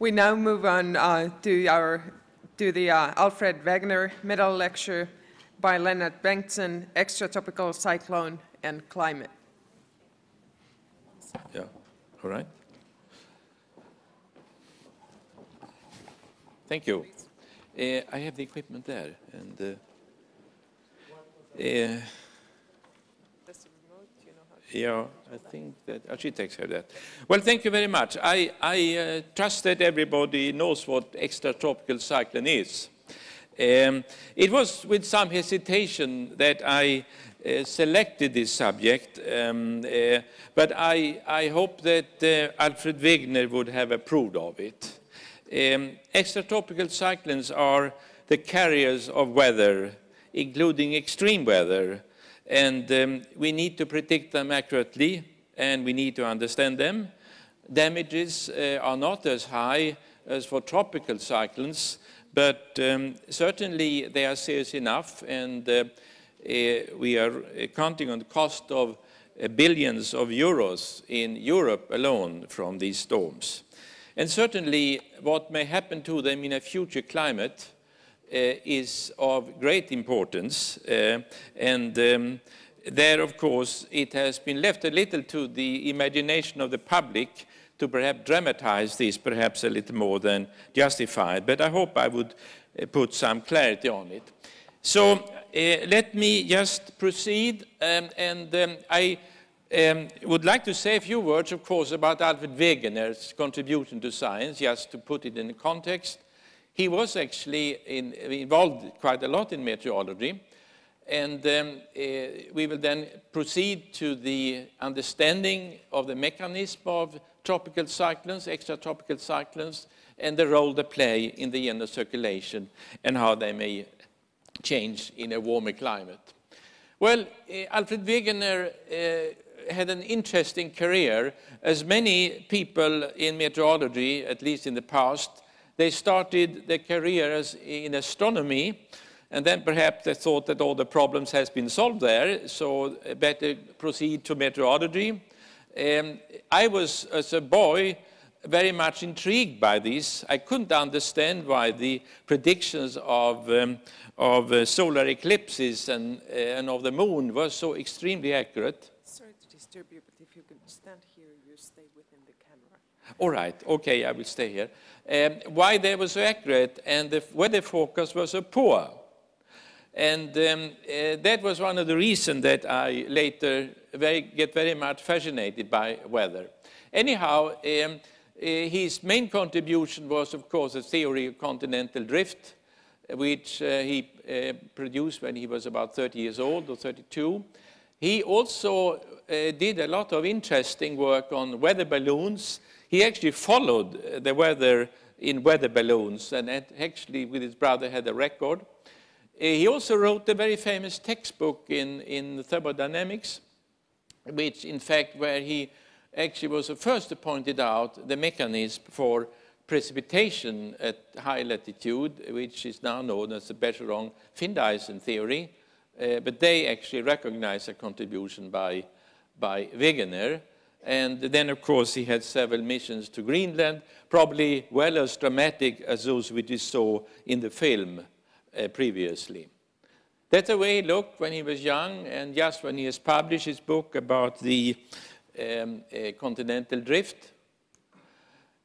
We now move on uh, to our to the uh, Alfred Wegener Medal Lecture by Leonard Bengtsson, Extratropical Cyclone and Climate. Yeah, all right. Thank you. Uh, I have the equipment there, and uh, uh, yeah, I think that oh, care of that. Well, thank you very much. I, I uh, trust that everybody knows what extratropical cyclone is. Um, it was with some hesitation that I uh, selected this subject, um, uh, but I, I hope that uh, Alfred Wegener would have approved of it. Um, extratropical cyclones are the carriers of weather, including extreme weather, and um, we need to predict them accurately, and we need to understand them. Damages uh, are not as high as for tropical cyclones, but um, certainly they are serious enough, and uh, uh, we are counting on the cost of uh, billions of euros in Europe alone from these storms. And certainly what may happen to them in a future climate uh, is of great importance. Uh, and um, there, of course, it has been left a little to the imagination of the public to perhaps dramatize this perhaps a little more than justified. But I hope I would uh, put some clarity on it. So uh, let me just proceed. Um, and um, I um, would like to say a few words, of course, about Alfred Wegener's contribution to science, just to put it in context. He was actually in, involved quite a lot in meteorology. And um, uh, we will then proceed to the understanding of the mechanism of tropical cyclones, extratropical cyclones, and the role they play in the inner circulation and how they may change in a warmer climate. Well, uh, Alfred Wegener uh, had an interesting career. As many people in meteorology, at least in the past, they started their careers in astronomy, and then perhaps they thought that all the problems has been solved there, so better proceed to meteorology. Um, I was, as a boy, very much intrigued by this. I couldn't understand why the predictions of, um, of uh, solar eclipses and, uh, and of the moon were so extremely accurate. Sorry to disturb you, but if you could stand here, you stay within the camera. All right, okay, I will stay here um, why they were so accurate and the weather forecast was so poor. And um, uh, that was one of the reasons that I later very, get very much fascinated by weather. Anyhow, um, uh, his main contribution was, of course, the theory of continental drift, which uh, he uh, produced when he was about 30 years old or 32. He also uh, did a lot of interesting work on weather balloons he actually followed the weather in weather balloons and actually with his brother had a record. Uh, he also wrote a very famous textbook in, in thermodynamics, which in fact where he actually was the first to point out the mechanism for precipitation at high latitude, which is now known as the Bergeron-Findeisen theory. Uh, but they actually recognize a contribution by, by Wegener. And then, of course, he had several missions to Greenland, probably well as dramatic as those we just saw in the film uh, previously. That's the way he looked when he was young, and just when he has published his book about the um, uh, continental drift.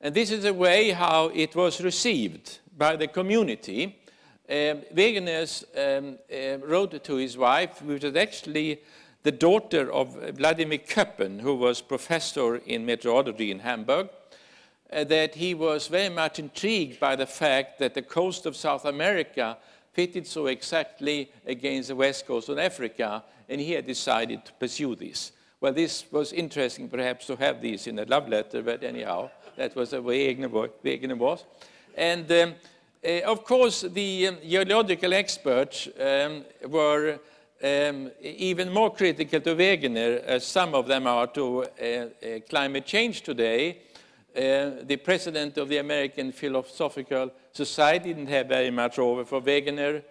And this is the way how it was received by the community. Um, Wegener um, uh, wrote to his wife, which was actually the daughter of Vladimir Köppen, who was professor in meteorology in Hamburg, uh, that he was very much intrigued by the fact that the coast of South America fitted so exactly against the west coast of Africa, and he had decided to pursue this. Well, this was interesting perhaps to have this in a love letter, but anyhow, that was the way Wegener was. And um, uh, of course, the um, geological experts um, were um, even more critical to Wegener, as some of them are to uh, uh, climate change today. Uh, the president of the American Philosophical Society didn't have very much over for Wegener.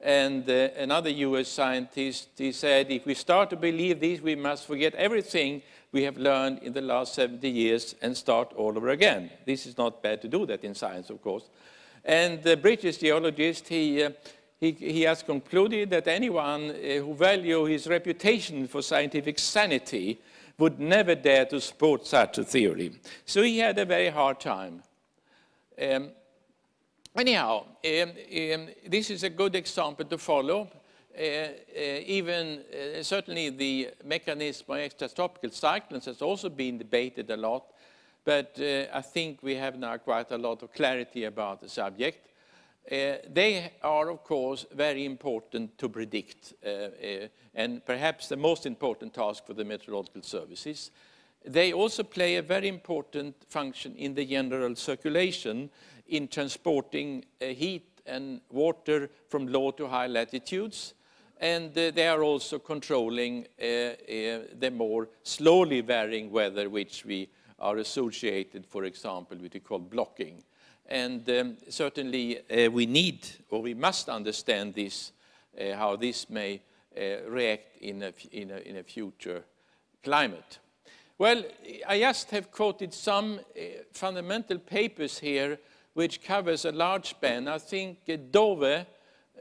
And uh, another US scientist, he said, if we start to believe this, we must forget everything we have learned in the last 70 years and start all over again. This is not bad to do that in science, of course. And the British geologist, he, uh, he, he, has concluded that anyone uh, who value his reputation for scientific sanity would never dare to support such a theory. So he had a very hard time. Um, anyhow, um, um, this is a good example to follow. Uh, uh, even uh, certainly the mechanism of extratropical cyclones has also been debated a lot, but uh, I think we have now quite a lot of clarity about the subject. Uh, they are, of course, very important to predict, uh, and perhaps the most important task for the meteorological services. They also play a very important function in the general circulation in transporting heat and water from low to high latitudes and they are also controlling the more slowly varying weather which we are associated, for example, with the call blocking. And um, certainly uh, we need, or we must understand this, uh, how this may uh, react in a, in, a, in a, future climate. Well, I just have quoted some fundamental papers here which covers a large span. I think Dove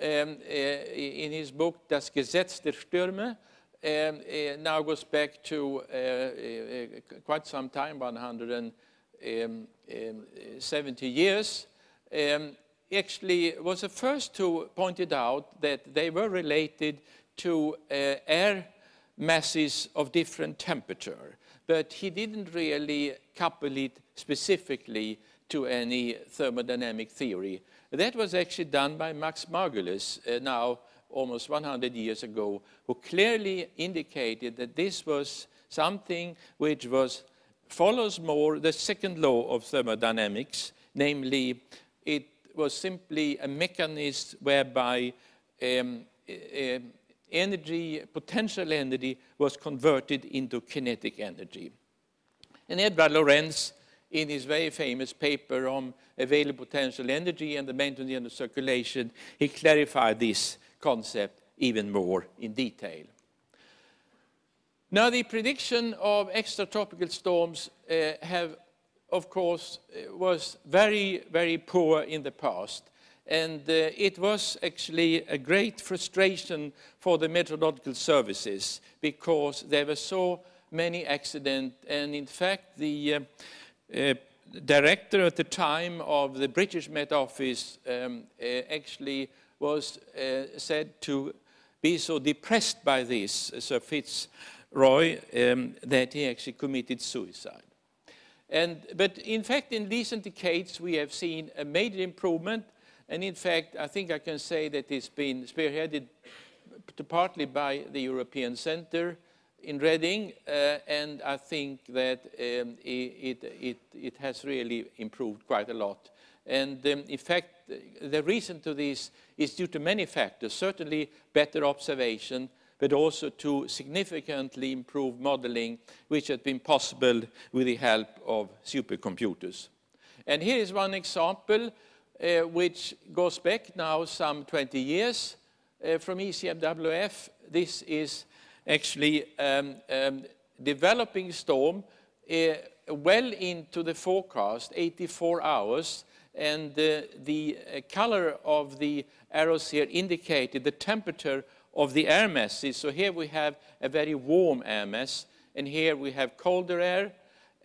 um, in his book Das Gesetz der Stürme, um, now goes back to uh, quite some time, 170 years, um, actually was the first to point it out that they were related to uh, air masses of different temperature. But he didn't really couple it specifically to any thermodynamic theory. That was actually done by Max Margules uh, now almost 100 years ago, who clearly indicated that this was something which was follows more the second law of thermodynamics, namely it was simply a mechanism whereby um, uh, energy, potential energy, was converted into kinetic energy. And Edward Lorenz in his very famous paper on available potential energy and the maintenance of circulation, he clarified this concept even more in detail. Now, the prediction of extratropical storms uh, have, of course, uh, was very, very poor in the past. And uh, it was actually a great frustration for the meteorological services because there were so many accidents. And in fact, the uh, uh, director at the time of the British Met Office um, uh, actually was said to be so depressed by this, Sir Fitzroy, um, that he actually committed suicide. And, but in fact, in recent decades, we have seen a major improvement. And in fact, I think I can say that it's been spearheaded partly by the European Centre in Reading, uh, and I think that um, it, it, it, has really improved quite a lot. And um, in fact, the reason to this is due to many factors, certainly better observation, but also to significantly improve modeling, which has been possible with the help of supercomputers. And here is one example uh, which goes back now some 20 years uh, from ECMWF. This is actually um, um, developing storm uh, well into the forecast, 84 hours, and uh, the uh, color of the arrows here indicated the temperature of the air masses. So here we have a very warm air mass, and here we have colder air,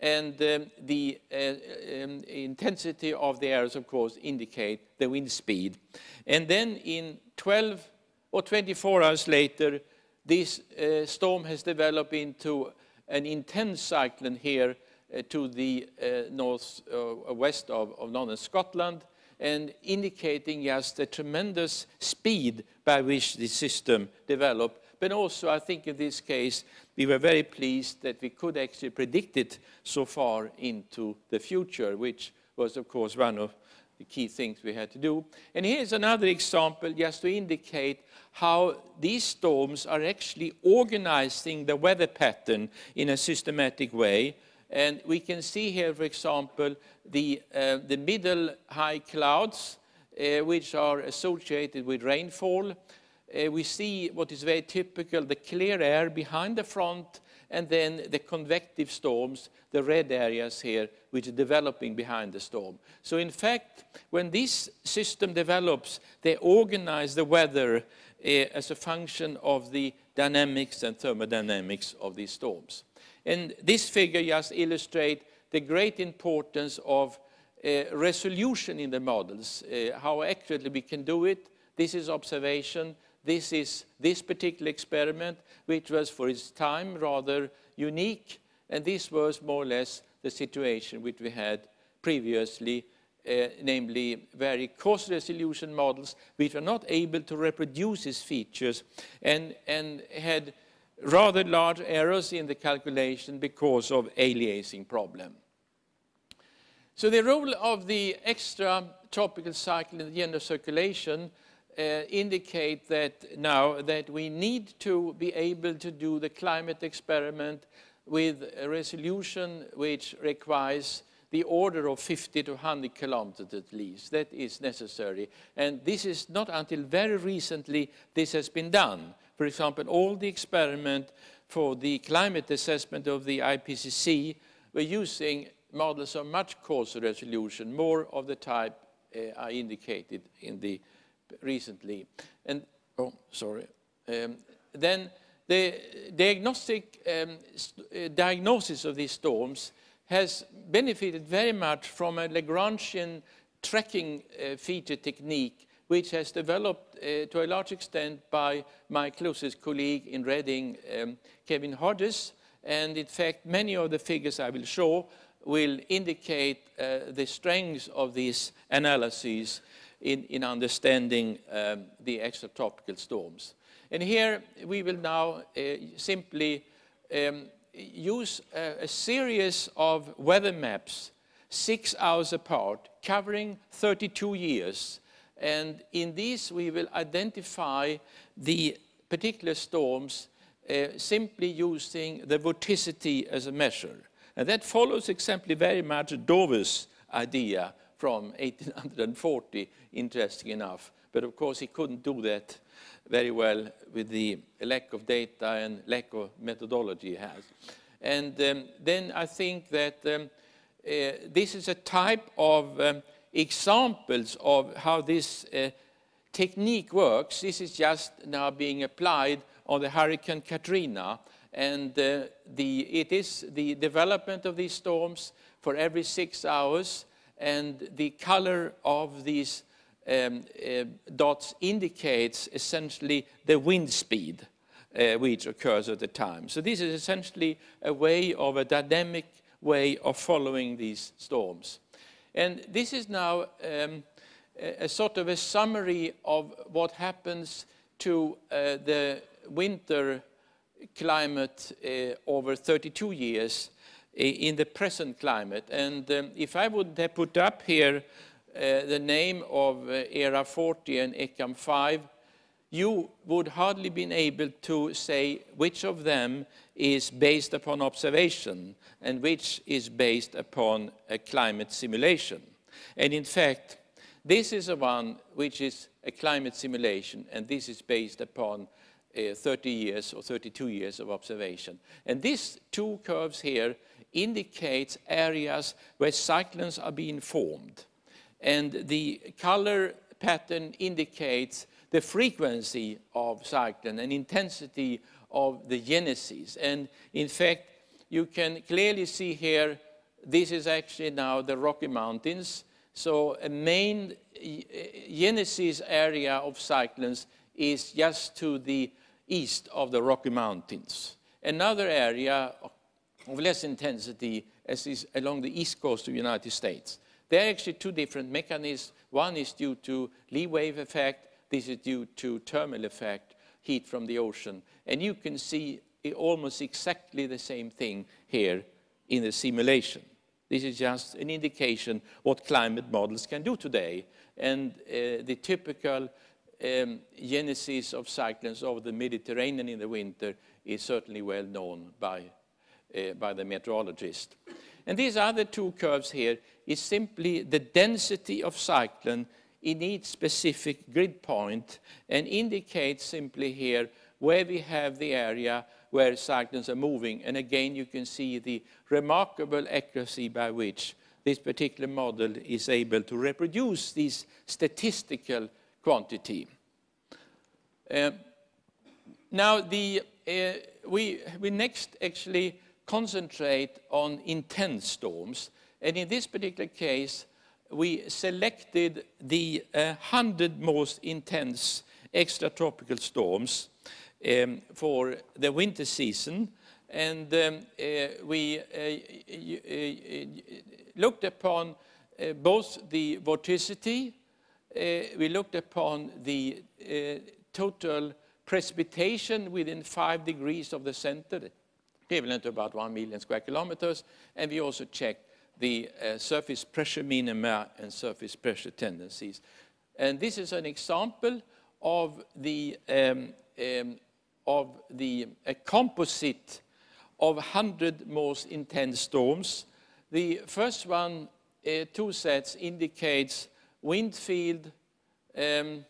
and um, the uh, um, intensity of the arrows, of course, indicate the wind speed. And then in 12 or 24 hours later, this uh, storm has developed into an intense cyclone here uh, to the uh, north uh, west of, of northern Scotland and indicating just the tremendous speed by which the system developed. But also, I think in this case, we were very pleased that we could actually predict it so far into the future, which was, of course, one of the key things we had to do. And here's another example just to indicate how these storms are actually organizing the weather pattern in a systematic way. And we can see here, for example, the, uh, the middle high clouds, uh, which are associated with rainfall. Uh, we see what is very typical, the clear air behind the front, and then the convective storms, the red areas here, which are developing behind the storm. So in fact, when this system develops, they organize the weather uh, as a function of the dynamics and thermodynamics of these storms. And this figure just illustrates the great importance of uh, resolution in the models, uh, how accurately we can do it. This is observation. This is this particular experiment, which was for its time rather unique. And this was more or less the situation which we had previously, uh, namely very coarse resolution models which were not able to reproduce these features and, and had rather large errors in the calculation because of aliasing problem. So the role of the extra tropical cycle in the general circulation uh, indicate that now that we need to be able to do the climate experiment with a resolution which requires the order of 50 to 100 kilometers at least. That is necessary. And this is not until very recently this has been done. For example, all the experiment for the climate assessment of the IPCC were using models of much coarser resolution, more of the type uh, I indicated in the recently. And, oh, sorry. Um, then the diagnostic um, uh, diagnosis of these storms has benefited very much from a Lagrangian tracking uh, feature technique which has developed uh, to a large extent by my closest colleague in Reading, um, Kevin Hodges. And in fact, many of the figures I will show will indicate uh, the strengths of these analyses in, in understanding um, the extratropical storms. And here we will now uh, simply um, use a, a, series of weather maps, six hours apart, covering 32 years. And in these we will identify the particular storms uh, simply using the vorticity as a measure. And that follows exactly very much Dove's idea from 1840, interesting enough. But of course, he couldn't do that very well with the lack of data and lack of methodology he has. And um, then I think that um, uh, this is a type of um, examples of how this uh, technique works. This is just now being applied on the Hurricane Katrina. And uh, the, it is the development of these storms for every six hours, and the color of these um, uh, dots indicates essentially the wind speed uh, which occurs at the time. So this is essentially a way of a dynamic way of following these storms. And this is now um, a, sort of a summary of what happens to uh, the winter climate uh, over 32 years in the present climate. And um, if I would have put up here uh, the name of uh, ERA 40 and ECHAM 5, you would hardly been able to say which of them is based upon observation and which is based upon a climate simulation. And in fact, this is a one which is a climate simulation, and this is based upon uh, 30 years or 32 years of observation. And these two curves here indicate areas where cyclones are being formed. And the color pattern indicates the frequency of cyclone and intensity of the genesis. And in fact, you can clearly see here, this is actually now the Rocky Mountains. So a main genesis area of cyclones is just to the east of the Rocky Mountains. Another area of less intensity is along the east coast of the United States. There are actually two different mechanisms. One is due to Lee wave effect. This is due to thermal effect, heat from the ocean. And you can see almost exactly the same thing here in the simulation. This is just an indication what climate models can do today. And uh, the typical um, genesis of cyclones over the Mediterranean in the winter is certainly well known by, uh, by the meteorologist. And these other two curves here is simply the density of cyclone in each specific grid point and indicates simply here where we have the area where cyclones are moving. And again, you can see the remarkable accuracy by which this particular model is able to reproduce this statistical quantity. Uh, now, the, uh, we, we next actually concentrate on intense storms. And in this particular case, we selected the uh, 100 most intense extratropical storms um, for the winter season. And um, uh, we uh, uh looked upon uh, both the vorticity, uh, we looked upon the total precipitation within five degrees of the center, equivalent to about one million square kilometers, and we also checked the uh, surface pressure minima and surface pressure tendencies. And this is an example of the, um, um, of the composite of 100 most intense storms. The first one, uh, two sets, indicates wind field um,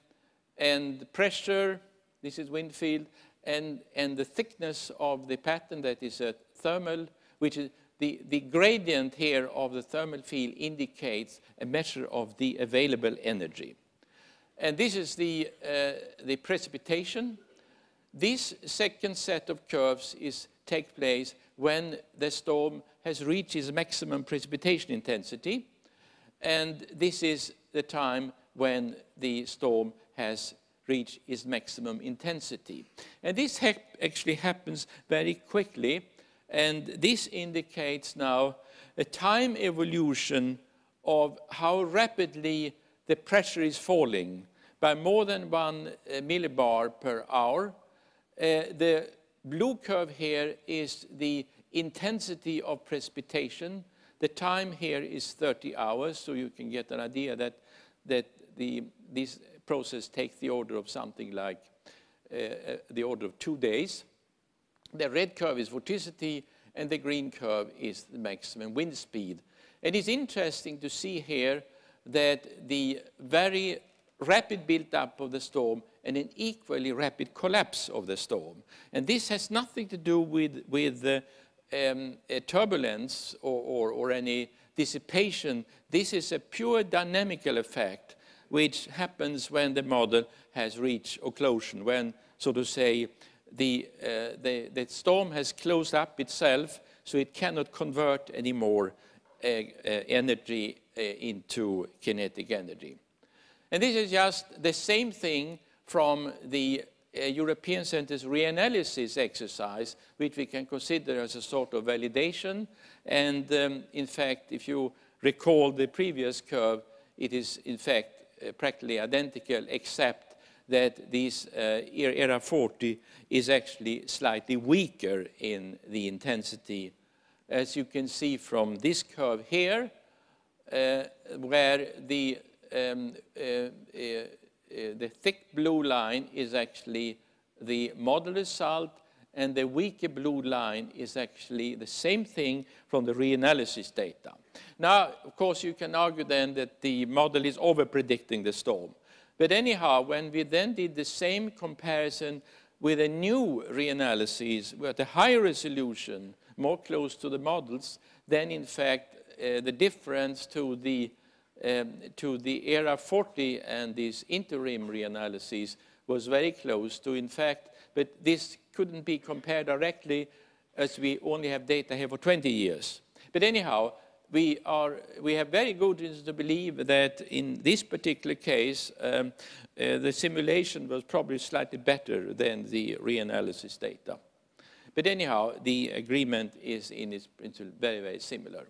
and pressure. This is wind field. And, and the thickness of the pattern that is a thermal, which is the, the gradient here of the thermal field indicates a measure of the available energy. And this is the, uh, the precipitation. This second set of curves is take place when the storm has reached its maximum precipitation intensity. And this is the time when the storm has reached its maximum intensity. And this ha actually happens very quickly and this indicates now a time evolution of how rapidly the pressure is falling by more than one uh, millibar per hour. Uh, the blue curve here is the intensity of precipitation. The time here is 30 hours, so you can get an idea that, that the, this process takes the order of something like uh the order of two days. The red curve is vorticity, and the green curve is the maximum wind speed. And it's interesting to see here that the very rapid build-up of the storm and an equally rapid collapse of the storm. And this has nothing to do with, with uh, um, turbulence or, or, or any dissipation. This is a pure dynamical effect which happens when the model has reached occlusion, when, so to say, the, uh, the, the, storm has closed up itself, so it cannot convert any more uh, uh, energy uh, into kinetic energy. And this is just the same thing from the uh, European Center's reanalysis exercise, which we can consider as a sort of validation. And um, in fact, if you recall the previous curve, it is in fact uh, practically identical, except that this uh, ERA 40 is actually slightly weaker in the intensity. As you can see from this curve here, uh, where the, um, uh, the thick blue line is actually the model result, and the weaker blue line is actually the same thing from the reanalysis data. Now, of course, you can argue then that the model is over-predicting the storm. But anyhow, when we then did the same comparison with a new reanalysis with a higher resolution, more close to the models, then in fact uh, the difference to the, um, to the ERA 40 and this interim reanalysis was very close to, in fact, but this couldn't be compared directly as we only have data here for 20 years. But anyhow, we, are, we have very good reason to believe that in this particular case, um, uh, the simulation was probably slightly better than the reanalysis data. But anyhow, the agreement is in its principle very, very similar.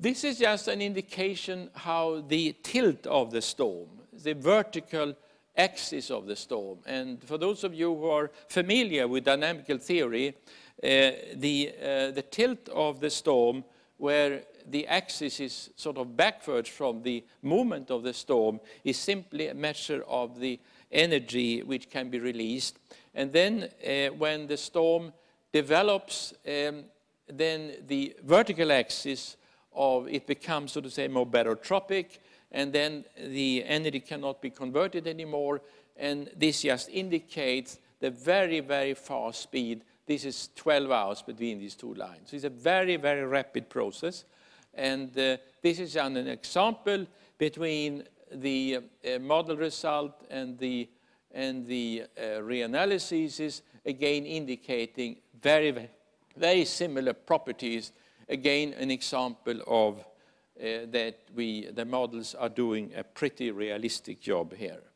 This is just an indication how the tilt of the storm, the vertical axis of the storm, and for those of you who are familiar with dynamical theory, uh, the, uh, the tilt of the storm where the axis is sort of backwards from the movement of the storm is simply a measure of the energy which can be released. And then uh, when the storm develops, um, then the vertical axis of it becomes, so to say, more barotropic, and then the energy cannot be converted anymore, and this just indicates the very, very fast speed. This is 12 hours between these two lines. It's a very, very rapid process. And uh, this is an example between the uh, model result and the, and the uh, reanalysis, again indicating very, very similar properties. Again, an example of uh, that we, the models are doing a pretty realistic job here.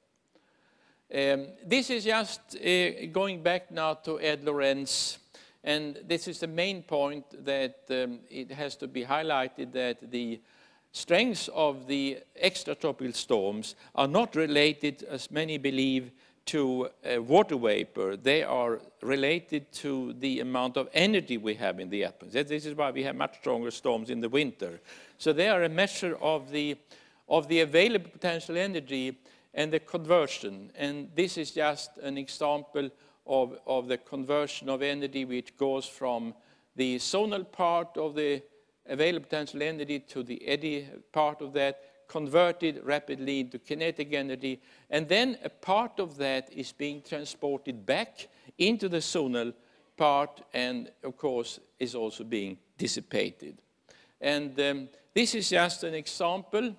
Um, this is just uh, going back now to Ed Lorenz, and this is the main point that um, it has to be highlighted that the strengths of the extratropical storms are not related, as many believe, to uh, water vapor. They are related to the amount of energy we have in the atmosphere. This is why we have much stronger storms in the winter. So they are a measure of the, of the available potential energy and the conversion. And this is just an example of, of the conversion of energy which goes from the zonal part of the available potential energy to the eddy part of that, converted rapidly into kinetic energy, and then a part of that is being transported back into the zonal part and, of course, is also being dissipated. And um, this is just an example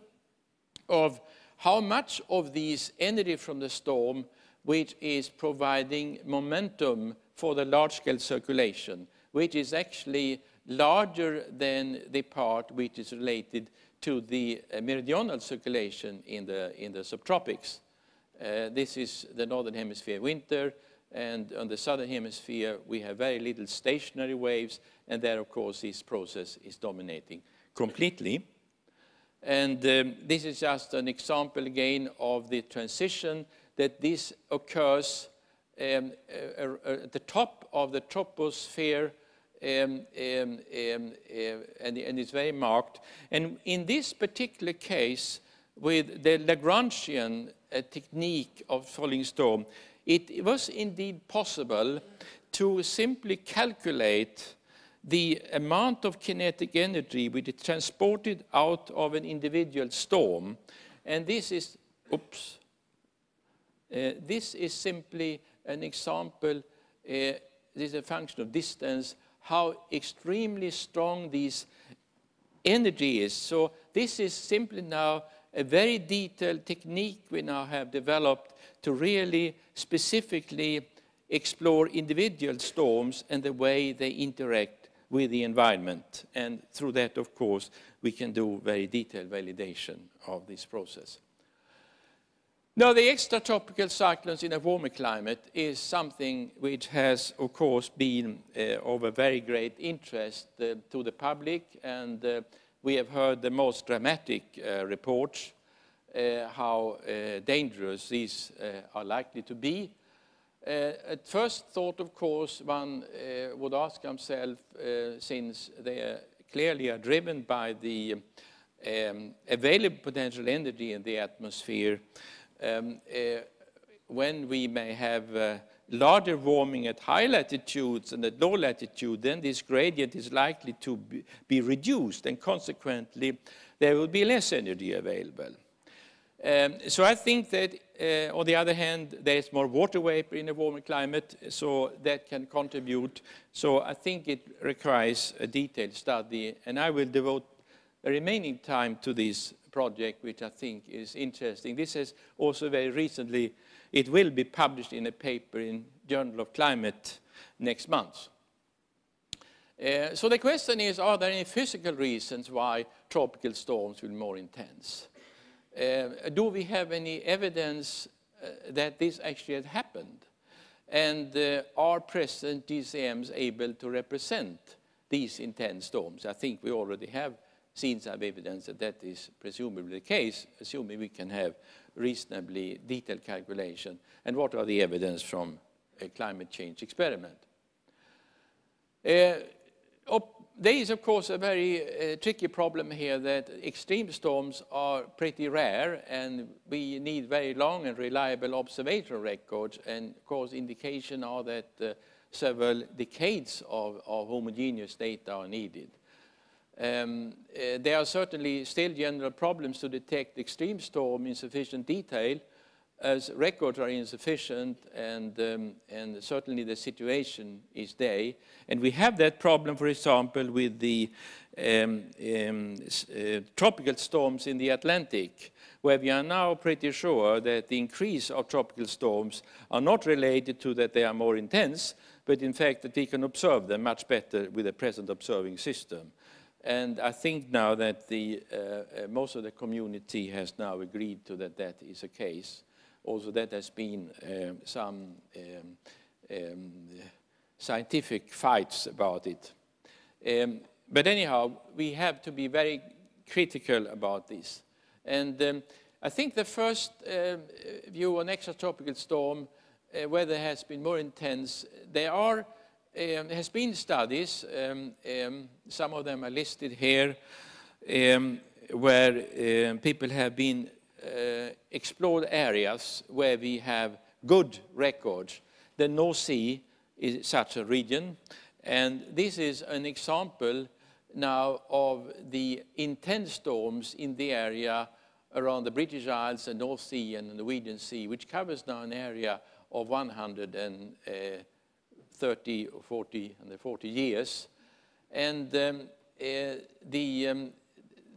of how much of this energy from the storm which is providing momentum for the large-scale circulation, which is actually larger than the part which is related to the uh, meridional circulation in the, in the subtropics. Uh, this is the northern hemisphere winter, and on the southern hemisphere we have very little stationary waves, and there, of course, this process is dominating completely. And um, this is just an example again of the transition that this occurs um, uh, uh, at the top of the troposphere um, um, um, uh, and, and, it's very marked. And in this particular case, with the Lagrangian uh, technique of falling storm, it was indeed possible to simply calculate the amount of kinetic energy which is transported out of an individual storm. And this is, oops, uh, this is simply an example, uh, this is a function of distance, how extremely strong this energy is. So this is simply now a very detailed technique we now have developed to really specifically explore individual storms and the way they interact with the environment. And through that, of course, we can do very detailed validation of this process. Now, the extratropical cyclones in a warmer climate is something which has, of course, been uh, of a very great interest uh, to the public, and uh, we have heard the most dramatic uh, reports uh, how uh, dangerous these are likely to be. Uh, at first thought, of course, one uh, would ask himself, uh, since they clearly are driven by the um, available potential energy in the atmosphere, um, when we may have larger warming at high latitudes and at low latitude, then this gradient is likely to be, be reduced, and consequently, there will be less energy available. Um, so I think that, uh, on the other hand, there is more water vapor in a warmer climate, so that can contribute. So I think it requires a detailed study, and I will devote the remaining time to this project, which I think is interesting. This is also very recently, it will be published in a paper in Journal of Climate next month. Uh, so the question is, are there any physical reasons why tropical storms will be more intense? Uh, do we have any evidence uh, that this actually had happened? And uh, are present GCMs able to represent these intense storms? I think we already have seen some evidence that that is presumably the case, assuming we can have reasonably detailed calculation. And what are the evidence from a climate change experiment? Uh, there is, of course, a very uh, tricky problem here that extreme storms are pretty rare and we need very long and reliable observation records. And, of course, indication are that uh, several decades of, of, homogeneous data are needed. Um, uh, there are certainly still general problems to detect extreme storm in sufficient detail, as records are insufficient and, um, and certainly the situation is there. And we have that problem, for example, with the um, um, uh, tropical storms in the Atlantic, where we are now pretty sure that the increase of tropical storms are not related to that they are more intense, but in fact that we can observe them much better with the present observing system. And I think now that the, uh, uh, most of the community has now agreed to that that is a case. Also, that has been um, some um, um, scientific fights about it. Um, but anyhow, we have to be very critical about this. And um, I think the first uh, view on extratropical storm, uh, weather has been more intense. There are um, has been studies, um, um, some of them are listed here, where people have been explored areas where we have good records. The North Sea is such a region, and this is an example now of the intense storms in the area around the British Isles, the North Sea and the Norwegian Sea, which covers now an area of 130 or 40 and 40 years. And um, uh, the, um,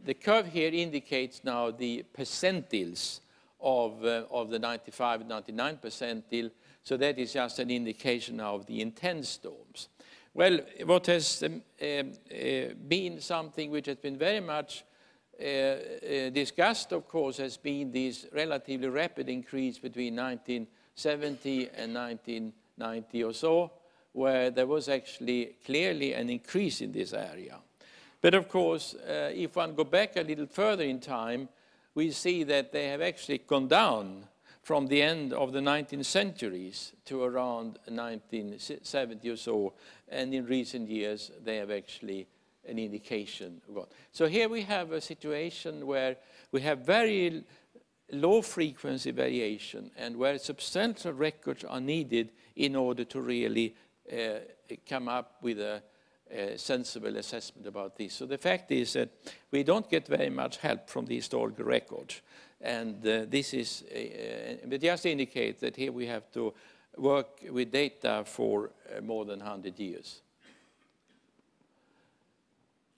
the curve here indicates now the percentiles of, uh, of the 95 99 percentile. So that is just an indication of the intense storms. Well, what has um, uh, uh, been something which has been very much uh, uh, discussed, of course, has been this relatively rapid increase between 1970 and 1990 or so, where there was actually clearly an increase in this area. But of course, uh, if one go back a little further in time, we see that they have actually gone down from the end of the 19th centuries to around 1970 or so, and in recent years they have actually an indication of what. So here we have a situation where we have very low frequency variation and where substantial records are needed in order to really uh, come up with a, sensible assessment about this. So the fact is that we don't get very much help from the historical records. And uh, this is, uh, but just indicate that here we have to work with data for uh, more than 100 years.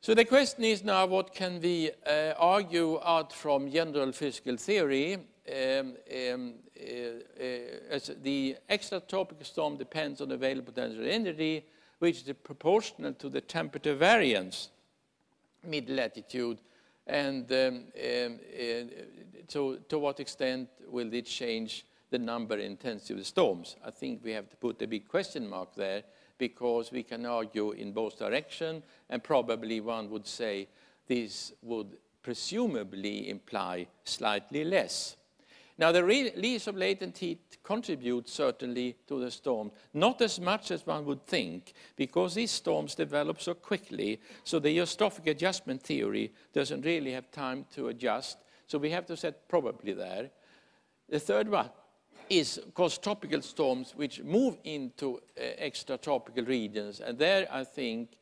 So the question is now, what can we uh, argue out from general physical theory? Um, um, uh, uh, the extratropical storm depends on available potential energy, which is proportional to the temperature variance mid-latitude and um, um, uh, to, to what extent will it change the number intensity of the storms? I think we have to put a big question mark there because we can argue in both directions, and probably one would say this would presumably imply slightly less. Now, the release of latent heat contributes certainly to the storm, not as much as one would think, because these storms develop so quickly, so the geostrophic adjustment theory doesn't really have time to adjust, so we have to set probably there. The third one is, of course, tropical storms, which move into uh, extratropical regions, and there I think,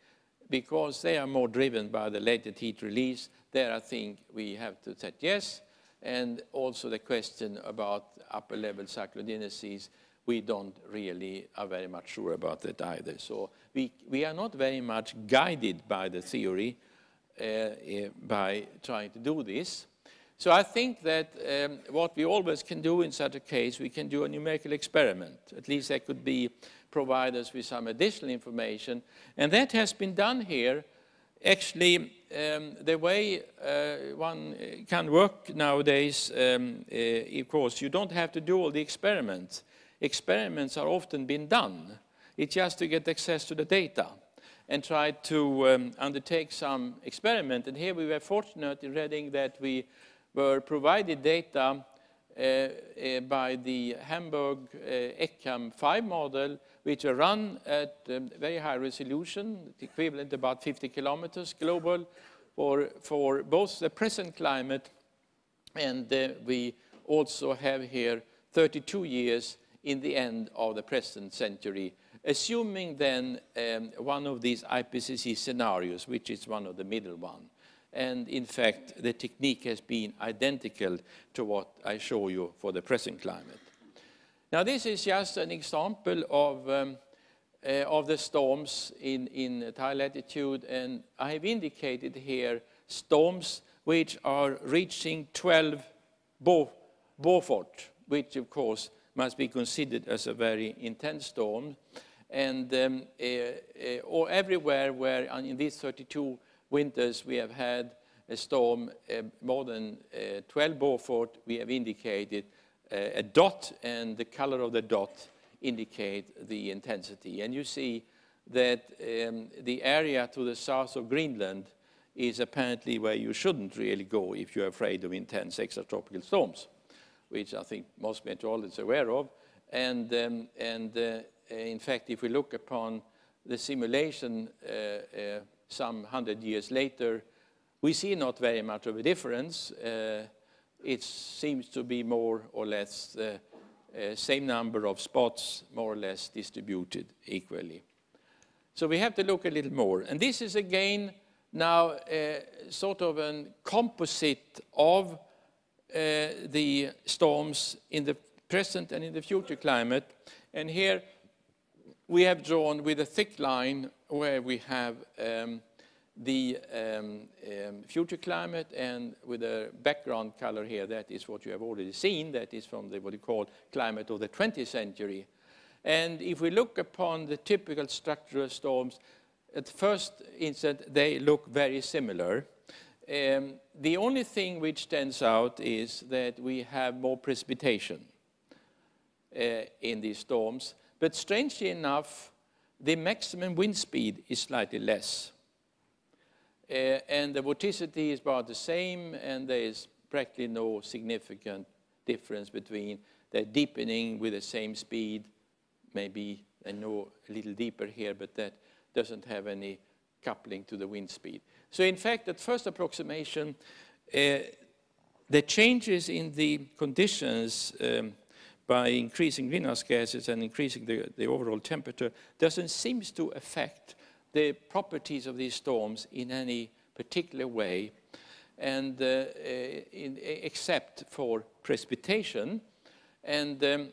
because they are more driven by the latent heat release, there I think we have to set yes, and also the question about upper level cyclogenesis, we don't really are very much sure about that either. So we, we are not very much guided by the theory uh, uh, by trying to do this. So I think that um, what we always can do in such a case, we can do a numerical experiment. At least that could be provide us with some additional information. And that has been done here actually um, the way uh, one can work nowadays, um, uh, of course, you don't have to do all the experiments. Experiments are often been done. It's just to get access to the data and try to um, undertake some experiment. And here we were fortunate in Reading that we were provided data uh, uh, by the Hamburg uh, ECHAM 5 model which are run at um, very high resolution, equivalent about 50 kilometers global for, for both the present climate and uh, we also have here 32 years in the end of the present century, assuming then um, one of these IPCC scenarios, which is one of the middle one. And in fact, the technique has been identical to what I show you for the present climate. Now, this is just an example of, um, uh, of the storms in, in high latitude, and I have indicated here storms which are reaching 12 Beaufort, which of course must be considered as a very intense storm. And um, uh, uh, or everywhere where in these 32 winters we have had a storm uh, more than uh, 12 Beaufort, we have indicated uh, a dot, and the color of the dot indicate the intensity. And you see that um, the area to the south of Greenland is apparently where you shouldn't really go if you're afraid of intense extratropical storms, which I think most meteorologists are aware of. And, um, and uh, in fact, if we look upon the simulation uh, uh, some hundred years later, we see not very much of a difference. Uh, it seems to be more or less the uh, same number of spots, more or less distributed equally. So we have to look a little more. And this is again now uh, sort of a composite of uh, the storms in the present and in the future climate. And here we have drawn with a thick line where we have um, the um, um, future climate and with a background color here, that is what you have already seen, that is from the, what you call climate of the 20th century. And if we look upon the typical structural storms, at first instant they look very similar. Um, the only thing which stands out is that we have more precipitation uh, in these storms. But strangely enough, the maximum wind speed is slightly less. Uh, and the vorticity is about the same, and there is practically no significant difference between the deepening with the same speed, maybe I know a little deeper here, but that doesn't have any coupling to the wind speed. So in fact, at first approximation, uh, the changes in the conditions um, by increasing greenhouse gases and increasing the, the overall temperature doesn't seem to affect the properties of these storms in any particular way, and uh, uh, in, except for precipitation. And um,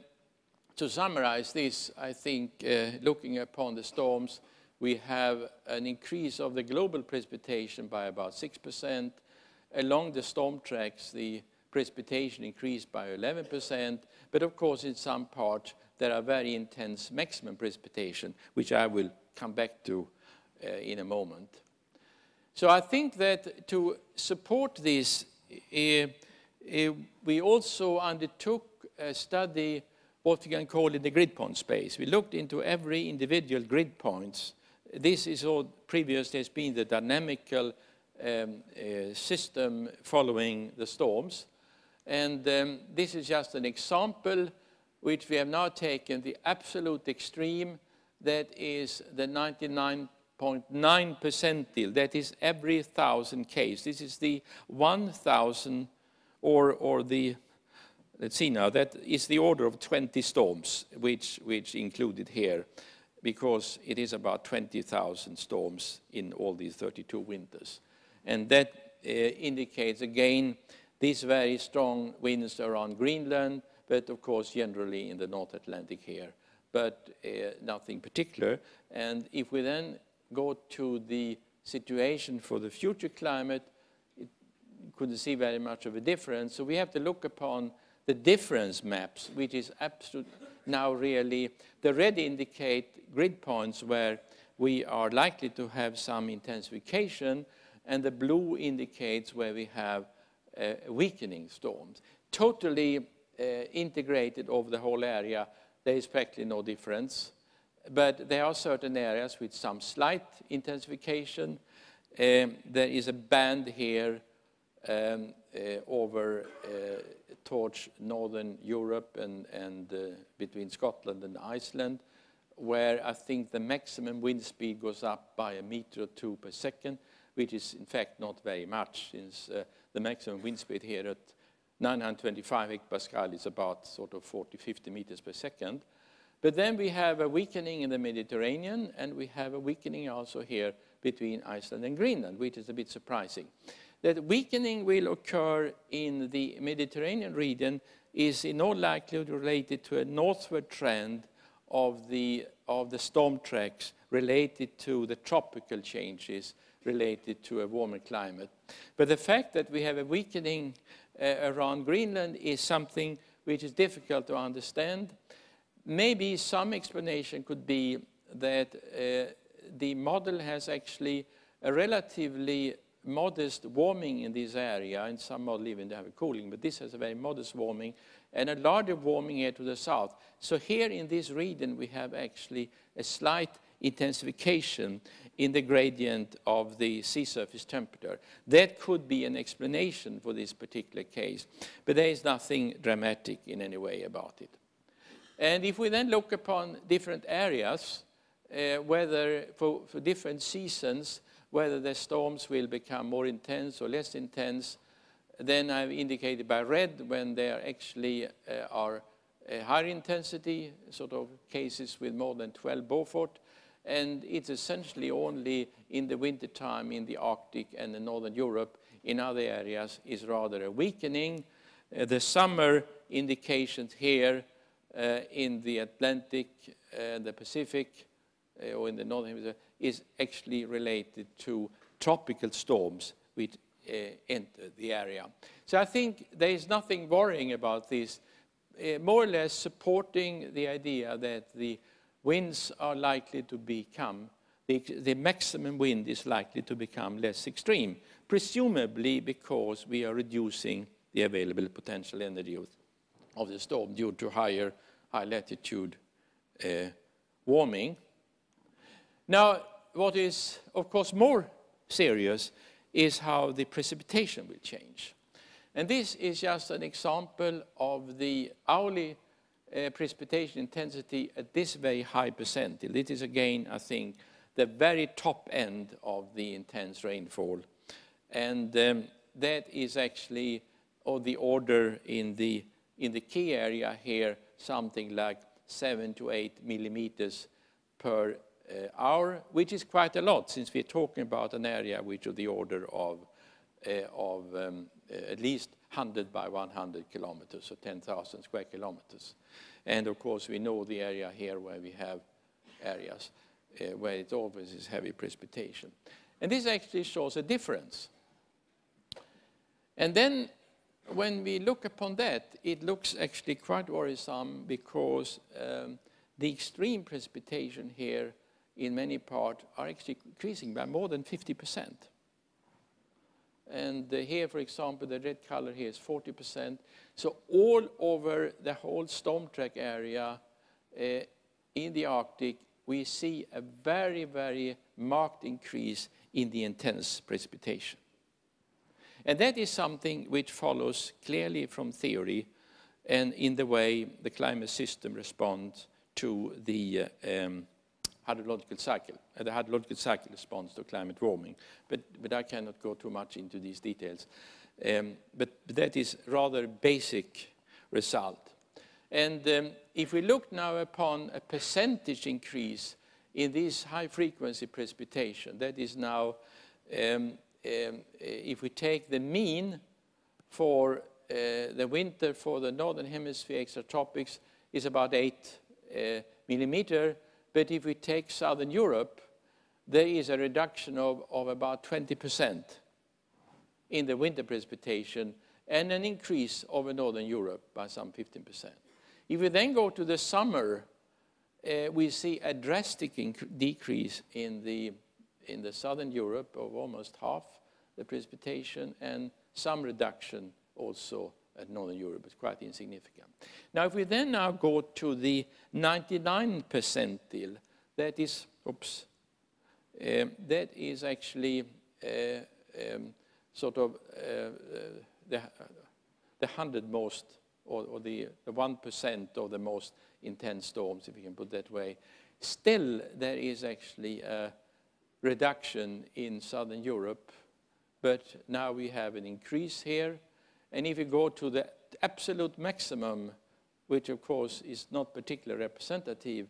to summarize this, I think uh, looking upon the storms, we have an increase of the global precipitation by about 6%. Along the storm tracks, the precipitation increased by 11%, but of course in some parts there are very intense maximum precipitation, which I will come back to in a moment. So I think that to support this, uh, uh, we also undertook a study what we can call in the grid point space. We looked into every individual grid points. This is all previously has been the dynamical um, uh, system following the storms. And um, this is just an example which we have now taken the absolute extreme, that is the 99.9 percentile, that is every thousand case. This is the 1,000 or, or the, let's see now, that is the order of 20 storms, which, which included here, because it is about 20,000 storms in all these 32 winters. And that uh, indicates again these very strong winds around Greenland, but of course generally in the North Atlantic here, but uh, nothing particular. And if we then go to the situation for the future climate, it couldn't see very much of a difference. So we have to look upon the difference maps, which is absolute now really, the red indicate grid points where we are likely to have some intensification, and the blue indicates where we have uh, weakening storms. Totally uh, integrated over the whole area, there is practically no difference. But there are certain areas with some slight intensification. Um, there is a band here um, uh, over uh, towards northern Europe and, and uh, between Scotland and Iceland, where I think the maximum wind speed goes up by a meter or two per second, which is in fact not very much since uh, the maximum wind speed here at 925 hectopascal is about sort of 40, 50 meters per second. But then we have a weakening in the Mediterranean, and we have a weakening also here between Iceland and Greenland, which is a bit surprising. that weakening will occur in the Mediterranean region is in all likelihood related to a northward trend of the, of the storm tracks related to the tropical changes related to a warmer climate. But the fact that we have a weakening uh, around Greenland is something which is difficult to understand. Maybe some explanation could be that uh, the model has actually a relatively modest warming in this area, and some model even have a cooling, but this has a very modest warming, and a larger warming here to the south. So here in this region, we have actually a slight intensification in the gradient of the sea surface temperature. That could be an explanation for this particular case, but there is nothing dramatic in any way about it. And if we then look upon different areas, uh, whether for, for different seasons, whether the storms will become more intense or less intense, then I've indicated by red when they are actually uh, are uh, higher intensity, sort of cases with more than 12 Beaufort, and it's essentially only in the winter time in the Arctic and in Northern Europe. In other areas is rather a weakening. Uh, the summer indications here in the Atlantic and the Pacific uh, or in the Northern Hemisphere is actually related to tropical storms which uh, enter the area. So I think there is nothing worrying about this, uh, more or less supporting the idea that the winds are likely to become, the, the maximum wind is likely to become less extreme, presumably because we are reducing the available potential energy of, of the storm due to higher high latitude uh, warming. Now, what is, of course, more serious is how the precipitation will change. And this is just an example of the hourly uh, precipitation intensity at this very high percentile. It is again, I think, the very top end of the intense rainfall. And um, that is actually of the order in the, in the key area here, something like seven to eight millimeters per uh, hour, which is quite a lot since we're talking about an area which is the order of, uh, of um, uh, at least 100 by 100 kilometers, so 10,000 square kilometers. And of course, we know the area here where we have areas uh, where it always is heavy precipitation. And this actually shows a difference. And then when we look upon that, it looks actually quite worrisome because um, the extreme precipitation here in many parts are actually increasing by more than 50 percent. And uh, here, for example, the red color here is 40%. So all over the whole storm track area uh, in the Arctic, we see a very, very marked increase in the intense precipitation. And that is something which follows clearly from theory and in the way the climate system responds to the um, hydrological cycle. Uh, the hydrological cycle responds to climate warming. But, but I cannot go too much into these details. Um, but, but, that is rather basic result. And um, if we look now upon a percentage increase in this high frequency precipitation, that is now, um, um if we take the mean for uh, the winter for the northern hemisphere extratropics is about 8 uh, millimeter, but if we take Southern Europe, there is a reduction of, of about 20% in the winter precipitation and an increase over Northern Europe by some 15%. If we then go to the summer, uh, we see a drastic decrease in the, in the Southern Europe of almost half the precipitation and some reduction also at Northern Europe is quite insignificant. Now, if we then now go to the 99 percentile, that is, oops, um, that is actually uh, um, sort of uh, the, the 100 most, or, or the, the 1% of the most intense storms, if you can put that way. Still, there is actually a reduction in Southern Europe, but now we have an increase here and if you go to the absolute maximum, which of course is not particularly representative,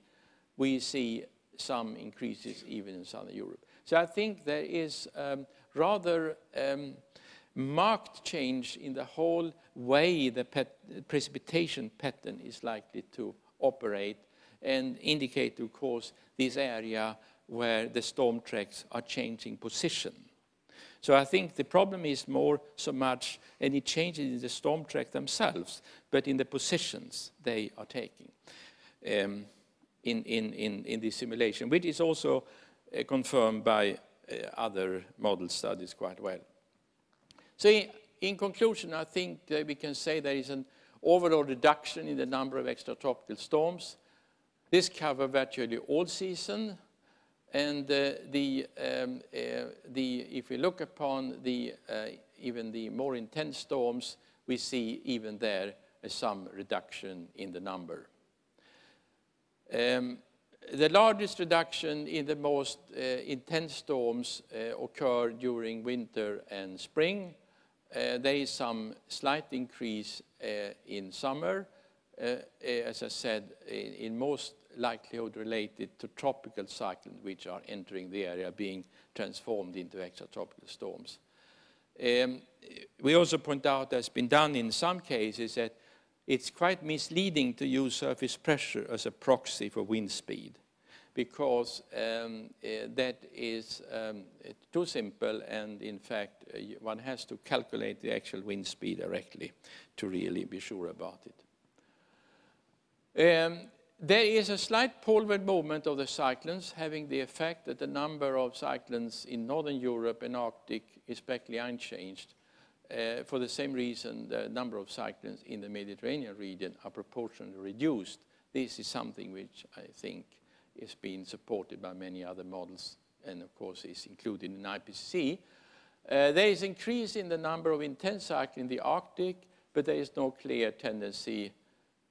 we see some increases even in Southern Europe. So I think there is um, rather um, marked change in the whole way the precipitation pattern is likely to operate and indicate, of course, this area where the storm tracks are changing position. So I think the problem is more so much any changes in the storm track themselves, but in the positions they are taking um, in, in, in, in the simulation, which is also uh, confirmed by uh, other model studies quite well. So in, in conclusion, I think that we can say there is an overall reduction in the number of extratropical storms. This covers virtually all season, and uh, the, um, uh, the, if we look upon the, uh, even the more intense storms, we see even there some reduction in the number. Um, the largest reduction in the most uh, intense storms uh, occur during winter and spring. Uh, there is some slight increase in summer, as I said, in, in most likelihood related to tropical cyclones which are entering the area being transformed into extratropical storms. Um, we also point out that's been done in some cases that it's quite misleading to use surface pressure as a proxy for wind speed because um, uh, that is um, too simple and in fact uh, one has to calculate the actual wind speed directly to really be sure about it. Um, there is a slight poleward movement of the cyclones, having the effect that the number of cyclones in Northern Europe and Arctic is practically unchanged. Uh, for the same reason, the number of cyclones in the Mediterranean region are proportionally reduced. This is something which I think is being supported by many other models and of course is included in IPCC. Uh, there is increase in the number of intense cyclones in the Arctic, but there is no clear tendency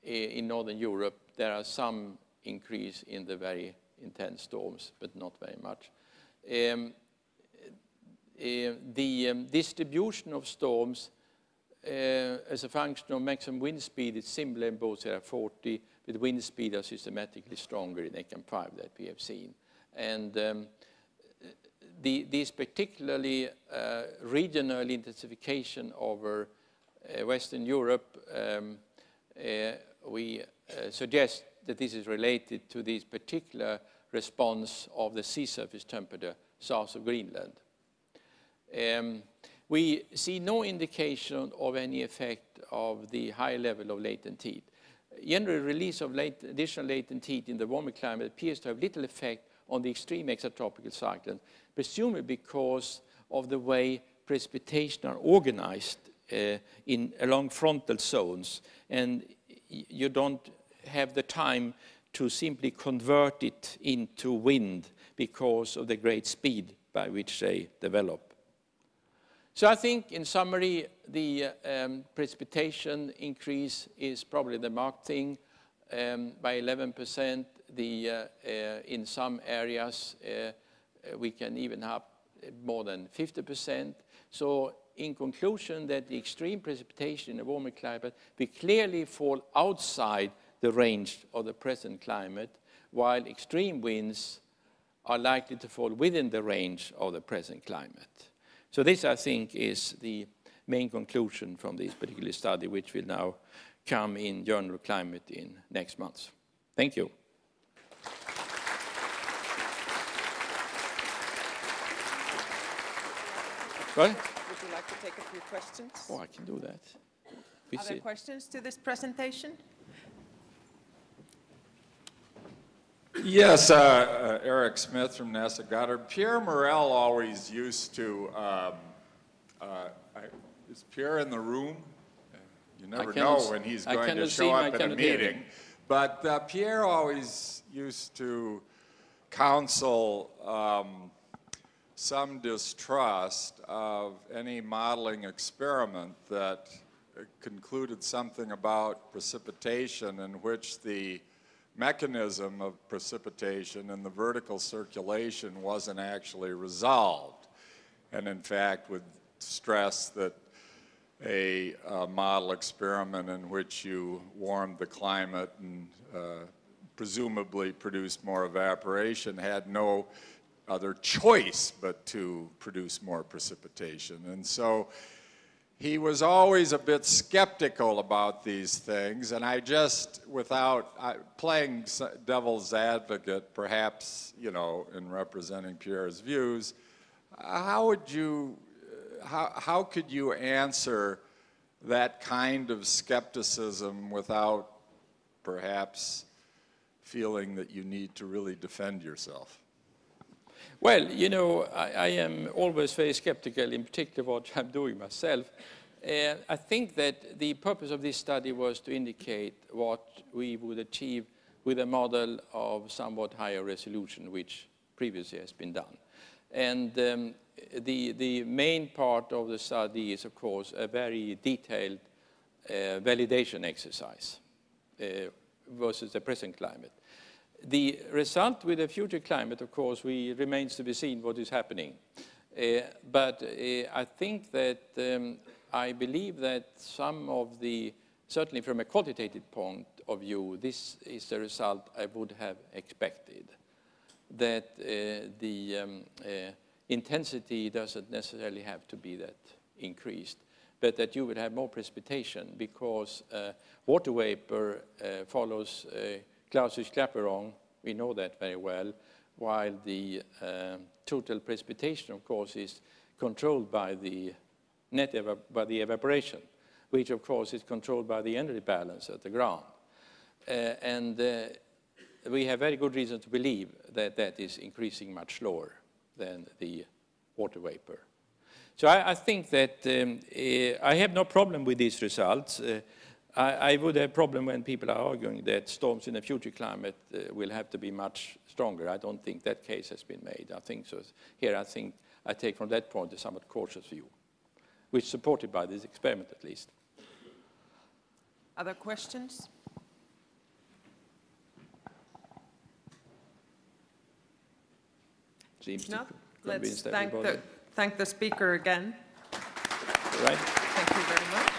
in Northern Europe there are some increase in the very intense storms, but not very much. Um, uh, the um, distribution of storms uh, as a function of maximum wind speed is similar in both ERA-40, but wind speed are systematically stronger in ECHAM5 that we have seen. And um, the, this particularly uh, regional intensification over uh, Western Europe, um, uh, we uh, suggest that this is related to this particular response of the sea surface temperature south of Greenland. Um, we see no indication of any effect of the high level of latent heat. General release of late, additional latent heat in the warmer climate appears to have little effect on the extreme extratropical cyclones, presumably because of the way precipitation are organized uh, in along frontal zones. And you don't have the time to simply convert it into wind because of the great speed by which they develop. So I think, in summary, the um, precipitation increase is probably the marked thing. Um, by 11%, the, uh, uh, in some areas, uh, we can even have more than 50%. So in conclusion that the extreme precipitation in a warmer climate we clearly fall outside the range of the present climate, while extreme winds are likely to fall within the range of the present climate. So this, I think, is the main conclusion from this particular study, which will now come in Journal of Climate in next month. Thank you. What? Would you like to take a few questions? Oh, I can do that. We Other see. questions to this presentation? Yes, uh, uh, Eric Smith from NASA Goddard. Pierre Morel always used to, um, uh, I, is Pierre in the room? You never know when he's going to show up at a meeting. But uh, Pierre always used to counsel um, some distrust of any modeling experiment that concluded something about precipitation in which the mechanism of precipitation and the vertical circulation wasn't actually resolved. And in fact, would stress that a, a model experiment in which you warmed the climate and uh, presumably produced more evaporation had no other choice but to produce more precipitation. And so he was always a bit skeptical about these things, and I just, without playing devil's advocate, perhaps, you know, in representing Pierre's views, how would you, uh, how, how could you answer that kind of skepticism without perhaps feeling that you need to really defend yourself? Well, you know, I, I am always very skeptical, in particular what I'm doing myself. Uh, I think that the purpose of this study was to indicate what we would achieve with a model of somewhat higher resolution, which previously has been done. And um, the, the main part of the study is, of course, a very detailed uh, validation exercise uh, versus the present climate. The result with the future climate, of course, we remains to be seen what is happening. Uh, but uh, I think that um, I believe that some of the, certainly from a qualitative point of view, this is the result I would have expected. That uh, the um, uh, intensity doesn't necessarily have to be that increased, but that you would have more precipitation because uh, water vapor uh, follows uh, Clausius-Clapeyron, we know that very well, while the um, total precipitation, of course, is controlled by the net by the evaporation, which, of course, is controlled by the energy balance at the ground. Uh, and uh, we have very good reason to believe that that is increasing much lower than the water vapor. So I, I think that um, uh, I have no problem with these results. I, I, would have a problem when people are arguing that storms in the future climate uh, will have to be much stronger. I don't think that case has been made. I think so. Here, I think I take from that point a somewhat cautious view, which is supported by this experiment at least. Other questions? Seems Not? to Let's thank everybody. the, thank the speaker again. Right? Thank you very much.